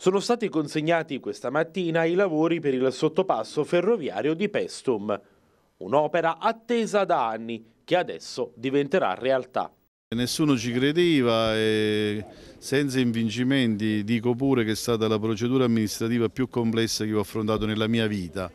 Sono stati consegnati questa mattina i lavori per il sottopasso ferroviario di Pestum, un'opera attesa da anni che adesso diventerà realtà. Nessuno ci credeva e senza invincimenti dico pure che è stata la procedura amministrativa più complessa che ho affrontato nella mia vita,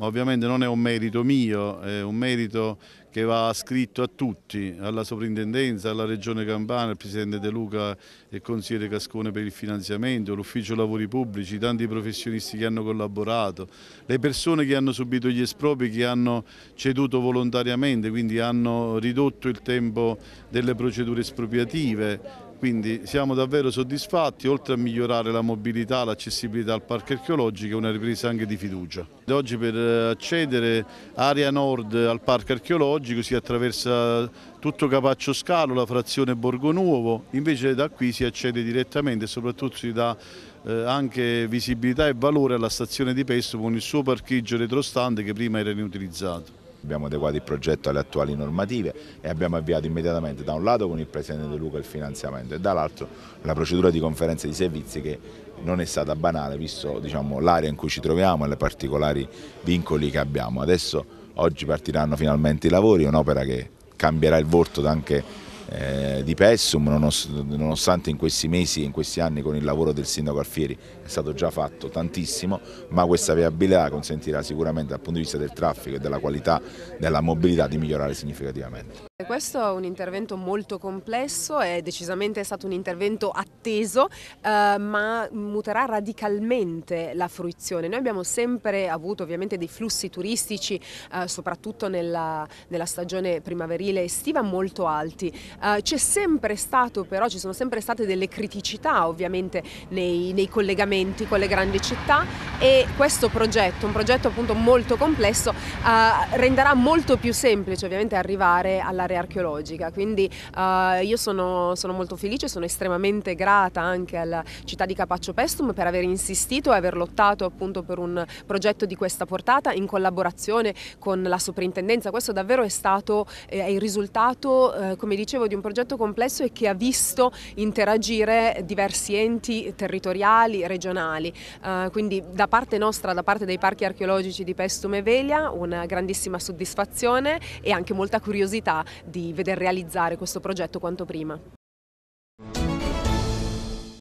ma ovviamente non è un merito mio, è un merito che va scritto a tutti, alla soprintendenza, alla Regione Campania, al Presidente De Luca e Consigliere Cascone per il finanziamento, l'Ufficio Lavori Pubblici, tanti professionisti che hanno collaborato, le persone che hanno subito gli espropri, che hanno ceduto volontariamente, quindi hanno ridotto il tempo delle procedure espropriative, quindi siamo davvero soddisfatti, oltre a migliorare la mobilità, l'accessibilità al parco archeologico, una ripresa anche di fiducia. Oggi per accedere area nord al parco archeologico si attraversa tutto Capaccio Scalo, la frazione Borgo Nuovo, invece da qui si accede direttamente e soprattutto si dà eh, anche visibilità e valore alla stazione di Pesto con il suo parcheggio retrostante che prima era inutilizzato. Abbiamo adeguato il progetto alle attuali normative e abbiamo avviato immediatamente da un lato con il Presidente De Luca il finanziamento e dall'altro la procedura di conferenza di servizi che non è stata banale visto diciamo, l'area in cui ci troviamo e i particolari vincoli che abbiamo. Adesso oggi partiranno finalmente i lavori, un'opera che cambierà il volto anche eh, di Pessum, nonostante in questi mesi e in questi anni con il lavoro del sindaco Alfieri è stato già fatto tantissimo, ma questa viabilità consentirà sicuramente dal punto di vista del traffico e della qualità della mobilità di migliorare significativamente. Questo è un intervento molto complesso, è decisamente stato un intervento atteso, eh, ma muterà radicalmente la fruizione. Noi abbiamo sempre avuto ovviamente dei flussi turistici, eh, soprattutto nella, nella, stagione primaverile estiva, molto alti. Eh, C'è sempre stato però, ci sono sempre state delle criticità ovviamente nei, nei, collegamenti con le grandi città e questo progetto, un progetto appunto molto complesso, eh, renderà molto più semplice ovviamente arrivare alla area archeologica, quindi uh, io sono, sono, molto felice, sono estremamente grata anche alla città di Capaccio Pestum per aver insistito e aver lottato appunto per un progetto di questa portata in collaborazione con la soprintendenza, questo davvero è stato eh, il risultato, eh, come dicevo, di un progetto complesso e che ha visto interagire diversi enti territoriali, regionali, uh, quindi da parte nostra, da parte dei parchi archeologici di Pestum e Velia, una grandissima soddisfazione e anche molta curiosità di veder realizzare questo progetto quanto prima.